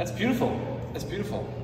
That's beautiful. That's beautiful.